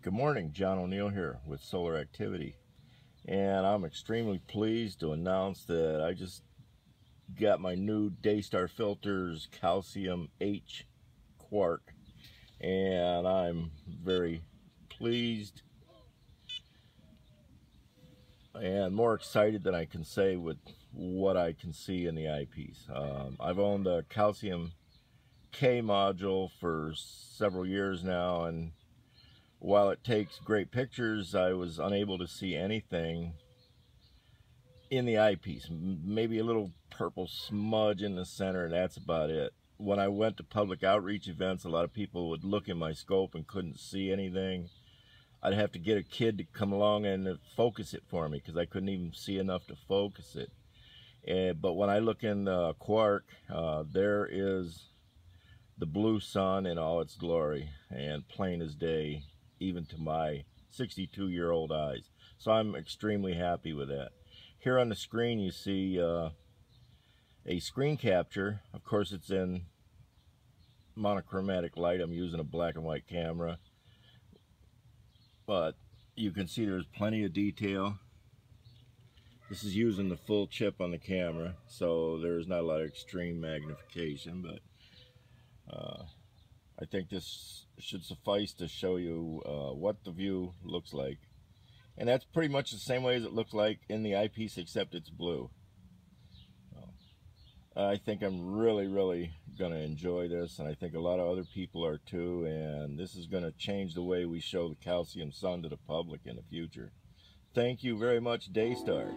Good morning, John O'Neal here with Solar Activity. And I'm extremely pleased to announce that I just got my new Daystar Filters Calcium H Quark. And I'm very pleased and more excited than I can say with what I can see in the eyepiece. Um, I've owned a Calcium K module for several years now and while it takes great pictures, I was unable to see anything in the eyepiece. Maybe a little purple smudge in the center, and that's about it. When I went to public outreach events, a lot of people would look in my scope and couldn't see anything. I'd have to get a kid to come along and focus it for me because I couldn't even see enough to focus it. And, but when I look in the Quark, uh, there is the blue sun in all its glory and plain as day even to my 62 year old eyes. So I'm extremely happy with that. Here on the screen you see uh, a screen capture. Of course it's in monochromatic light. I'm using a black and white camera. But you can see there's plenty of detail. This is using the full chip on the camera, so there's not a lot of extreme magnification, but uh, I think this should suffice to show you uh, what the view looks like. And that's pretty much the same way as it looks like in the eyepiece, except it's blue. I think I'm really, really going to enjoy this, and I think a lot of other people are too, and this is going to change the way we show the calcium sun to the public in the future. Thank you very much, Daystar.